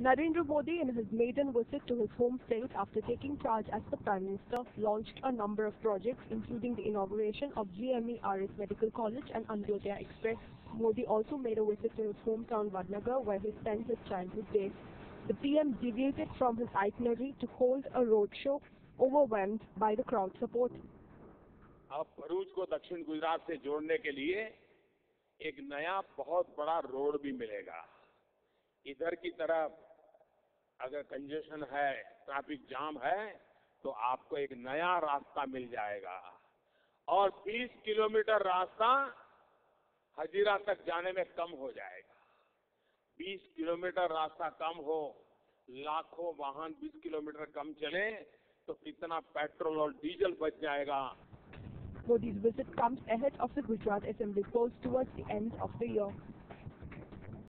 Narendra Modi, in his maiden visit to his home state after taking charge as the Prime Minister, launched a number of projects including the inauguration of GMERS Medical College and Antyodaya Express. Modi also made a visit to his hometown Vadnagar where he spent his childhood days. The PM deviated from his itinerary to hold a roadshow overwhelmed by the crowd support. अब भरूच को दक्षिण गुजरात से जोड़ने के लिए एक नया बहुत बड़ा रोड भी मिलेगा इधर की तरफ़ अगर कंजेशन है ट्रैफ़िक जाम है तो आपको एक नया रास्ता मिल जाएगा। और 20 किलोमीटर रास्ता हजीरा तक जाने में कम हो जाएगा। 20 किलोमीटर रास्ता कम हो, लाखों वाहन 20 किलोमीटर कम चले तो कितना पेट्रोल और डीजल बच जाएगा। Modi's visit comes ahead of the Gujarat Assembly polls towards the end of the year.